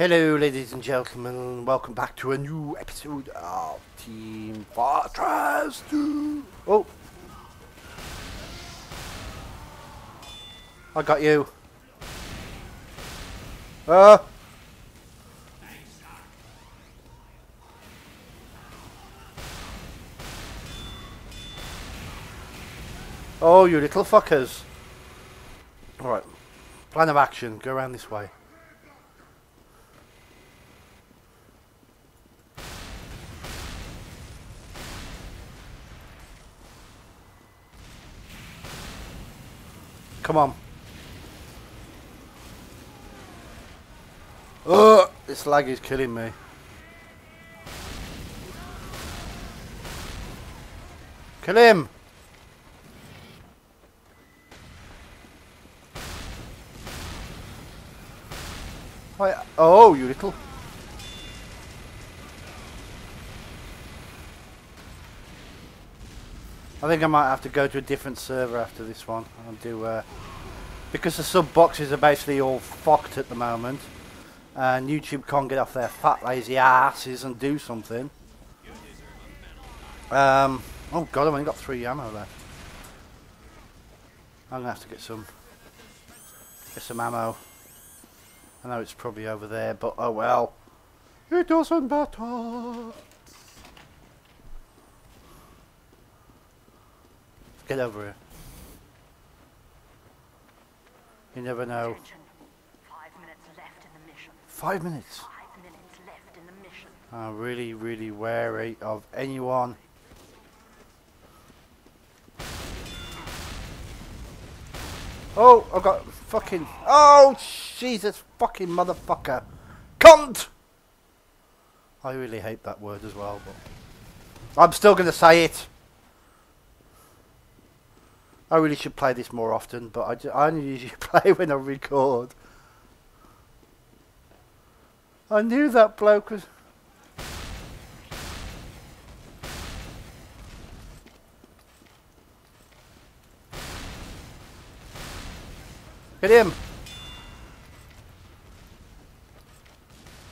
Hello, ladies and gentlemen. Welcome back to a new episode of Team Fortress 2. Oh. I got you. Uh. Oh, you little fuckers. Alright. Plan of action. Go around this way. Come on. Ugh, this lag is killing me. Kill him! Oh, you little... I think I might have to go to a different server after this one and do uh, because the sub boxes are basically all fucked at the moment and YouTube can't get off their fat lazy asses and do something. Um, oh god, I've only got three ammo left. I'm gonna have to get some get some ammo. I know it's probably over there, but oh well. It doesn't matter. Get over here. You never know. Five minutes left in the mission. Five minutes. Five minutes left in the mission. I'm really, really wary of anyone. Oh, I've got fucking. Oh, Jesus, fucking motherfucker. Cunt! I really hate that word as well, but. I'm still going to say it. I really should play this more often, but I, ju- I only usually play when I record. I knew that bloke was. Get him!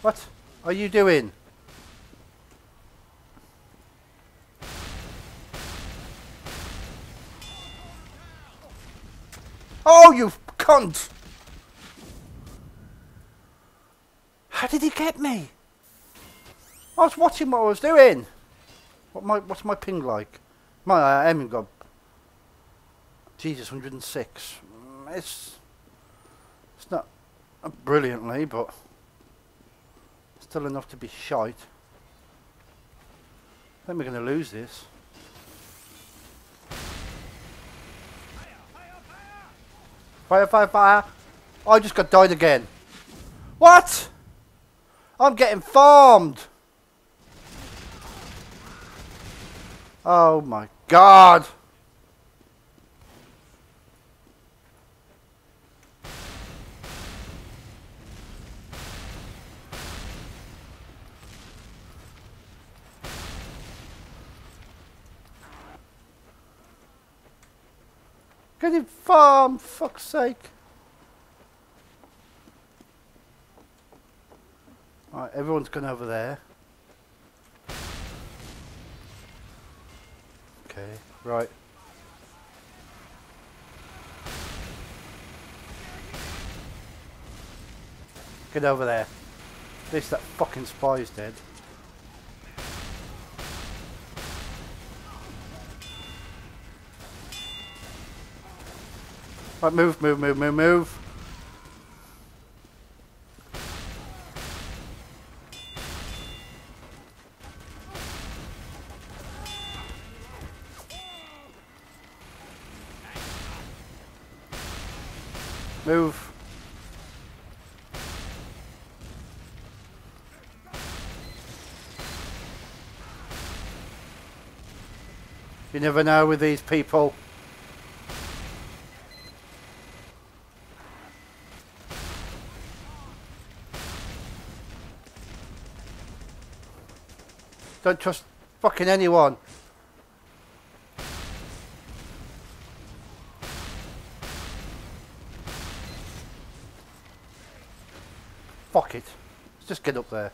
What are you doing? Oh, you cunt! How did he get me? I was watching what I was doing. What my what's my ping like? My I haven't got Jesus 106. Mm, It's it's not brilliantly, but still enough to be shite. I think we're going to lose this. Fire, fire, fire! I just got died again. What? I'm getting farmed. Oh my god. Getting farm, fuck's sake. Alright, everyone's gone over there. Okay, right. Get over there. At least that fucking spy's dead. Right, move, move, move, move, move. Move. You never know with these people. Don't trust fucking anyone. Fuck it. Let's Just get up there.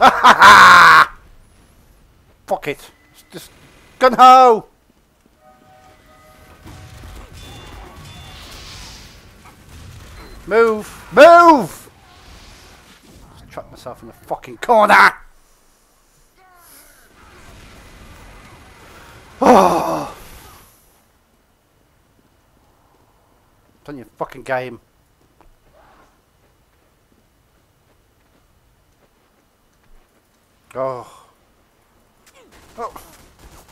Fuck it. Just gun ho. Move! Move! Trapped myself in the fucking corner. Oh. It's on your fucking game. Oh. Oh,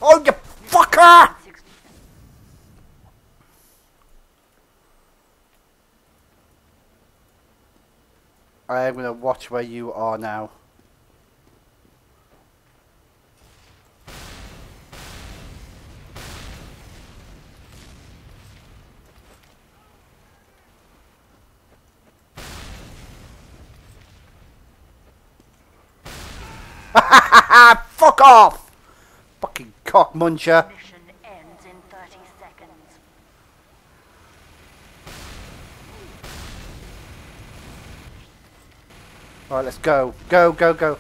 oh you fucker! Six I am going to watch where you are now. Fuck off! Fucking cock muncher. mission ends in 30 seconds. Alright, let's go. Go, go, go.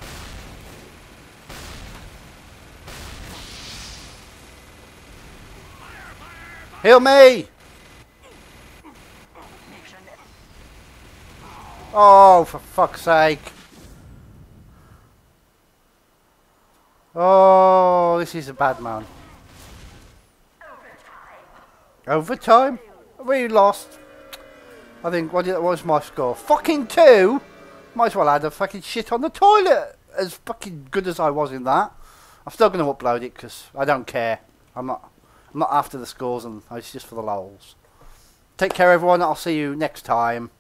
Heal me! Oh, for fuck's sake. Oh, this is a bad man. Overtime? We lost. I think, what was my score? Fucking two? Might as well add a fucking shit on the toilet. As fucking good as I was in that. I'm still going to upload it because I don't care. I'm not, I'm not after the scores and it's just for the lols. Take care everyone. I'll see you next time.